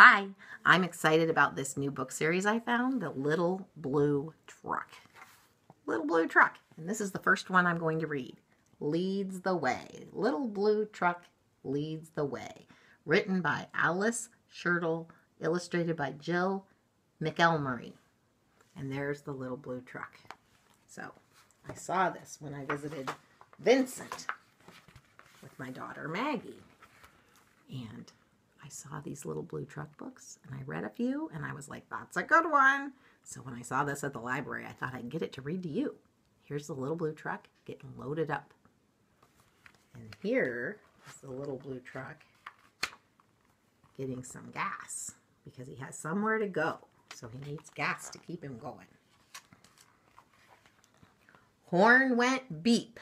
Hi, I'm excited about this new book series I found, The Little Blue Truck. Little Blue Truck. And this is the first one I'm going to read. Leads the Way. Little Blue Truck Leads the Way. Written by Alice Schertle, illustrated by Jill McElmurry. And there's the little blue truck. So I saw this when I visited Vincent with my daughter Maggie. And I saw these little blue truck books and I read a few and I was like, that's a good one. So when I saw this at the library, I thought I'd get it to read to you. Here's the little blue truck getting loaded up. And here is the little blue truck getting some gas because he has somewhere to go. So he needs gas to keep him going. Horn went beep.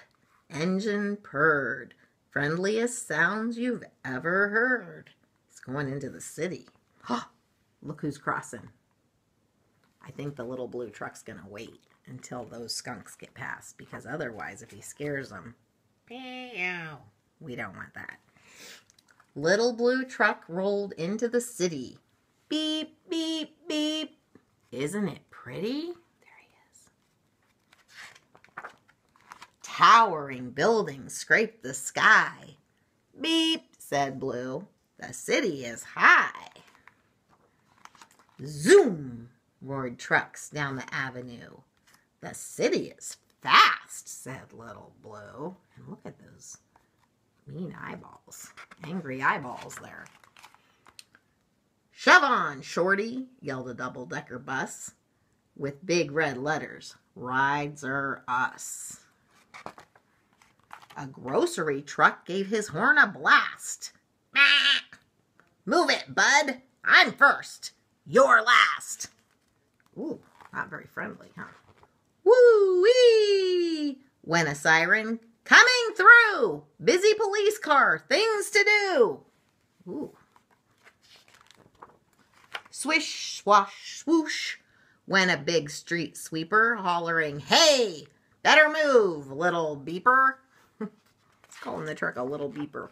Engine purred. Friendliest sounds you've ever heard going into the city. Look who's crossing. I think the little blue truck's going to wait until those skunks get past because otherwise if he scares them, we don't want that. Little blue truck rolled into the city. Beep, beep, beep. Isn't it pretty? There he is. Towering buildings scraped the sky. Beep, said Blue. The city is high. Zoom, roared trucks down the avenue. The city is fast, said Little Blue. And look at those mean eyeballs, angry eyeballs there. Shove on, Shorty, yelled a double-decker bus with big red letters. Rides are us. A grocery truck gave his horn a blast. Move it, bud. I'm first. You're last. Ooh, not very friendly, huh? Woo-wee! When a siren. Coming through! Busy police car. Things to do. Ooh. Swish, swash, swoosh When a big street sweeper hollering, Hey, better move, little beeper. Let's call him the truck a little beeper.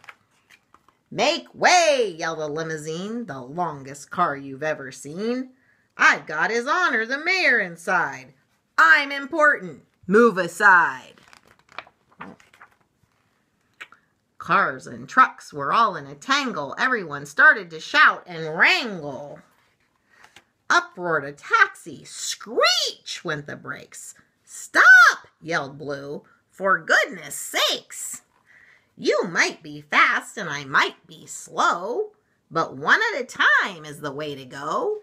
Make way, yelled a limousine, the longest car you've ever seen. I've got his honor, the mayor, inside. I'm important. Move aside. Cars and trucks were all in a tangle. Everyone started to shout and wrangle. Up roared a taxi. Screech went the brakes. Stop, yelled Blue. For goodness sakes. You might be fast and I might be slow, but one at a time is the way to go.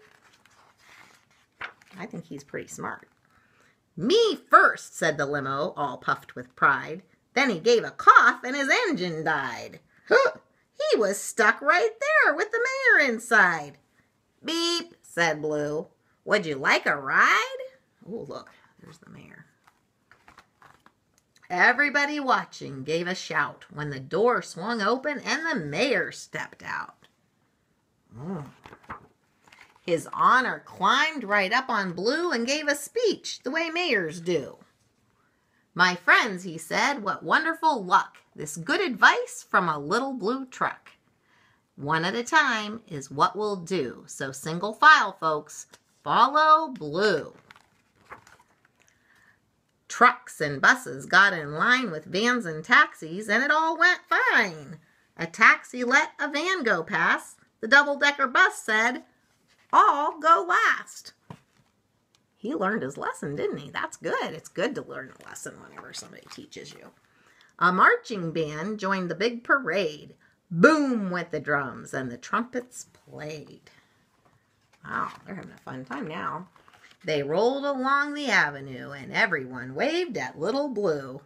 I think he's pretty smart. Me first, said the limo, all puffed with pride. Then he gave a cough and his engine died. He was stuck right there with the mayor inside. Beep, said Blue. Would you like a ride? Oh, look, there's the mayor. Everybody watching gave a shout when the door swung open and the mayor stepped out. Mm. His honor climbed right up on Blue and gave a speech the way mayors do. My friends, he said, what wonderful luck. This good advice from a little blue truck. One at a time is what we'll do. So single file, folks. Follow blue. Trucks and buses got in line with vans and taxis, and it all went fine. A taxi let a van go past. The double-decker bus said, all go last. He learned his lesson, didn't he? That's good. It's good to learn a lesson whenever somebody teaches you. A marching band joined the big parade. Boom went the drums, and the trumpets played. Wow, they're having a fun time now. They rolled along the avenue and everyone waved at little Blue.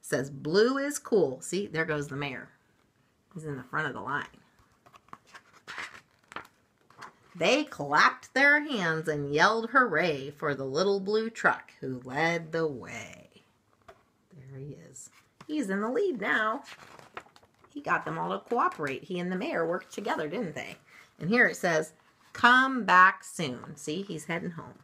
says Blue is cool. See, there goes the mayor. He's in the front of the line. They clapped their hands and yelled hooray for the little blue truck who led the way. There he is. He's in the lead now. He got them all to cooperate. He and the mayor worked together, didn't they? And here it says, come back soon. See, he's heading home.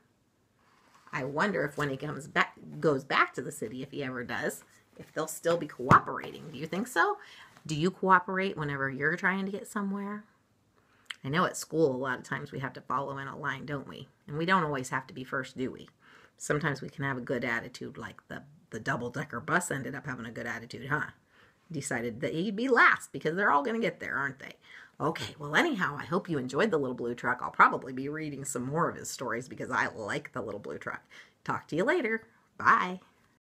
I wonder if when he comes back, goes back to the city, if he ever does, if they'll still be cooperating. Do you think so? Do you cooperate whenever you're trying to get somewhere? I know at school a lot of times we have to follow in a line, don't we? And we don't always have to be first, do we? Sometimes we can have a good attitude like the, the double-decker bus ended up having a good attitude, huh? Decided that he'd be last because they're all going to get there, aren't they? Okay, well, anyhow, I hope you enjoyed The Little Blue Truck. I'll probably be reading some more of his stories because I like The Little Blue Truck. Talk to you later. Bye.